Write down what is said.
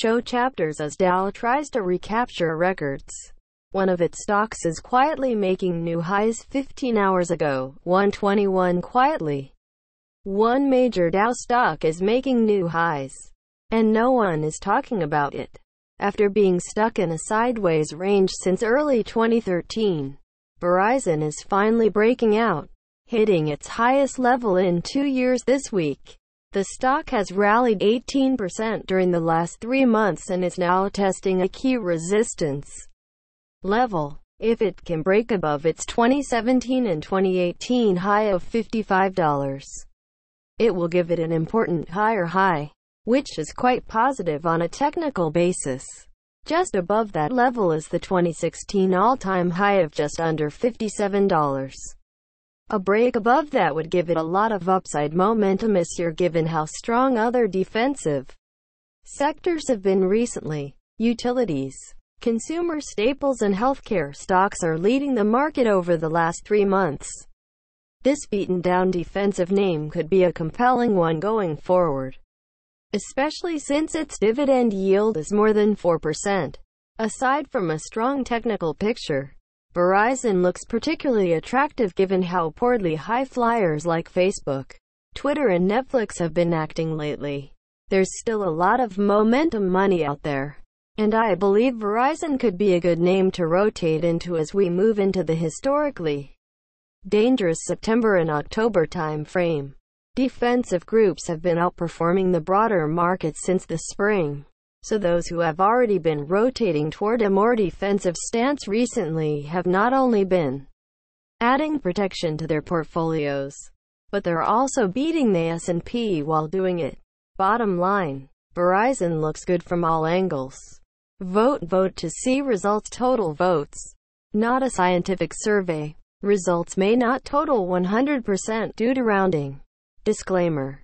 show chapters as Dow tries to recapture records. One of its stocks is quietly making new highs 15 hours ago, 121 quietly. One major Dow stock is making new highs, and no one is talking about it. After being stuck in a sideways range since early 2013, Verizon is finally breaking out, hitting its highest level in two years this week. The stock has rallied 18% during the last three months and is now testing a key resistance level. If it can break above its 2017 and 2018 high of $55, it will give it an important higher high, which is quite positive on a technical basis. Just above that level is the 2016 all-time high of just under $57. A break above that would give it a lot of upside momentum this year given how strong other defensive sectors have been recently. Utilities Consumer staples and healthcare stocks are leading the market over the last three months. This beaten down defensive name could be a compelling one going forward, especially since its dividend yield is more than 4%. Aside from a strong technical picture, Verizon looks particularly attractive given how poorly high flyers like Facebook, Twitter and Netflix have been acting lately. There's still a lot of momentum money out there. And I believe Verizon could be a good name to rotate into as we move into the historically dangerous September and October time frame. Defensive groups have been outperforming the broader market since the spring. So those who have already been rotating toward a more defensive stance recently have not only been adding protection to their portfolios, but they're also beating the S&P while doing it. Bottom line, Verizon looks good from all angles. Vote vote to see results total votes. Not a scientific survey. Results may not total 100% due to rounding. Disclaimer